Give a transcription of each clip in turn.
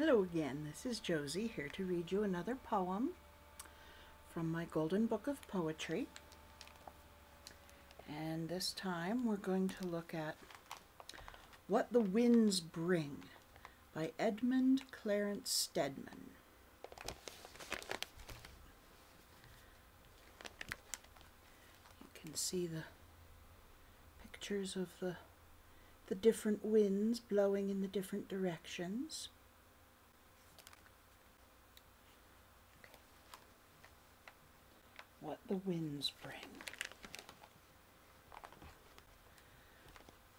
Hello again, this is Josie here to read you another poem from my Golden Book of Poetry. And this time we're going to look at What the Winds Bring by Edmund Clarence Stedman. You can see the pictures of the the different winds blowing in the different directions. What the winds bring.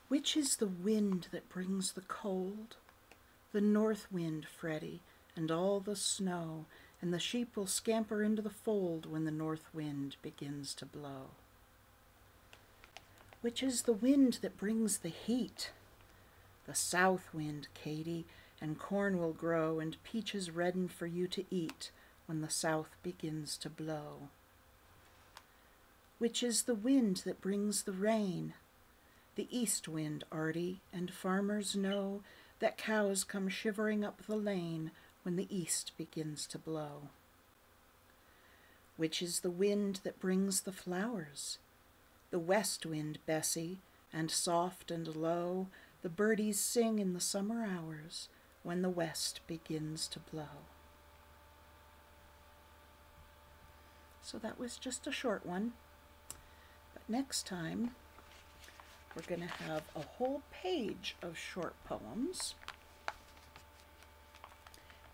Which is the wind that brings the cold? The north wind, Freddie, and all the snow, and the sheep will scamper into the fold when the north wind begins to blow. Which is the wind that brings the heat? The south wind, Katie, and corn will grow, and peaches redden for you to eat when the south begins to blow which is the wind that brings the rain. The east wind, Artie, and farmers know that cows come shivering up the lane when the east begins to blow. Which is the wind that brings the flowers? The west wind, Bessie, and soft and low the birdies sing in the summer hours when the west begins to blow. So that was just a short one. Next time, we're going to have a whole page of short poems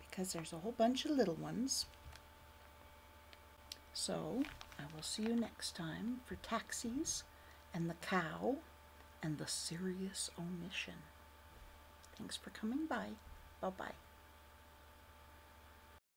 because there's a whole bunch of little ones. So, I will see you next time for taxis and the cow and the serious omission. Thanks for coming by. Bye-bye.